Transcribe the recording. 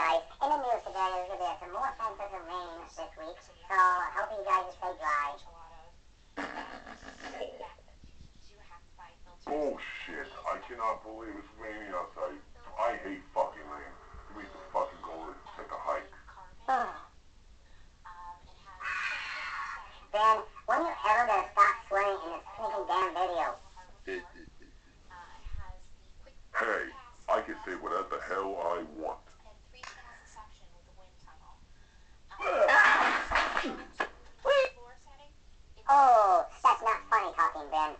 guys. In the news today, there's going to be some more chances of rain this week, so I hope you guys stay dry. Oh shit, I cannot believe it's raining outside. I hate fucking rain. We need to fucking go and take a hike. Ben, when you ever gonna stop swearing in this freaking damn video? Hey, I can say whatever the hell I want. Oh, that's not funny talking, Ben.